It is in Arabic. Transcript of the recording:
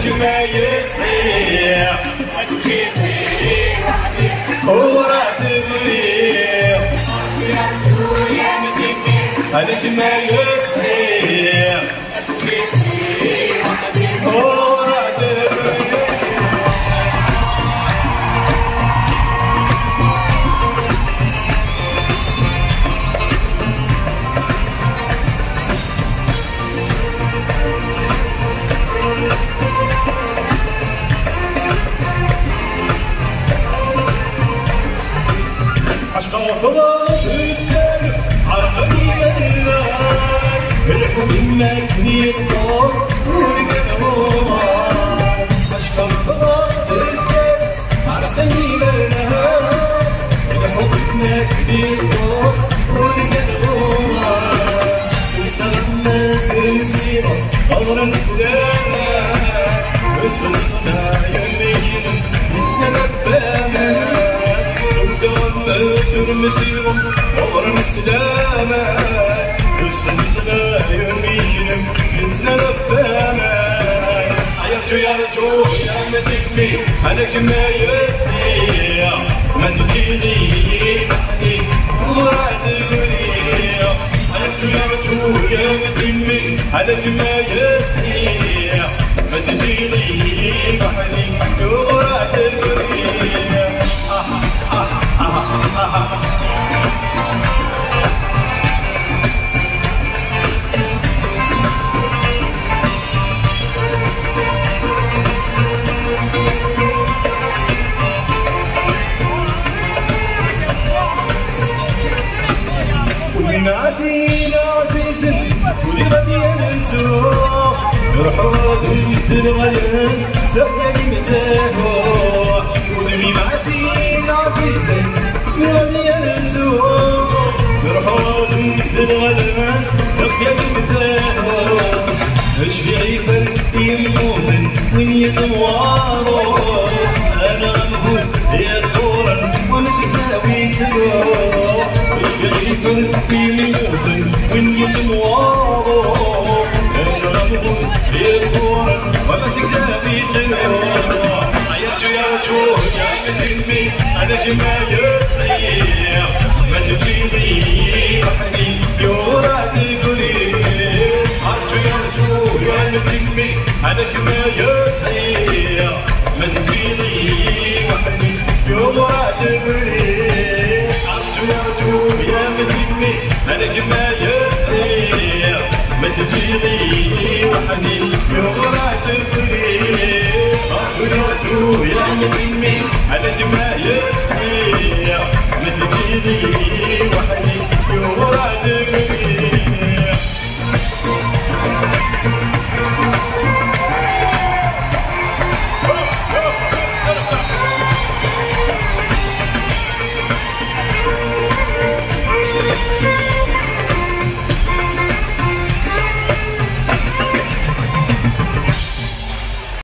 عليك ما يصير هو راد بريق عليك ما يصير عشق فضلك عرفني مهلاك الحب مكني الطور ورقة نور عشق فضلك عرفني مهلاك الحب مكني الطور ورقة نور سلطان سلسلة قدرا سلامك اسم الصنع يميك نتنبى المسيرم عمر السلامة وسط السلام يرميهم ينسى ربنا يرجو يرجو يا مدكني عليك ما يسمي ما تجيني بحني ورعد الريح يرجو يرجو يا مدكني عليك ما يسمي ما كل غدي ينسو يرحو ذنب الغلم سهل مساهو وذنبي معتي عزيز كل غدي ينسو يرحو ذنب الغلم سهل مساهو اشفعي فرد يموت وين يدوارو أنا غنقول يا طورا ومسي ساوي تروح أنا كما يصير ما تجيني وحدي يورا قريب عرجو يرجو يا مدمي أنا كما يصير ما تجيني وحدي يورا يرجو يا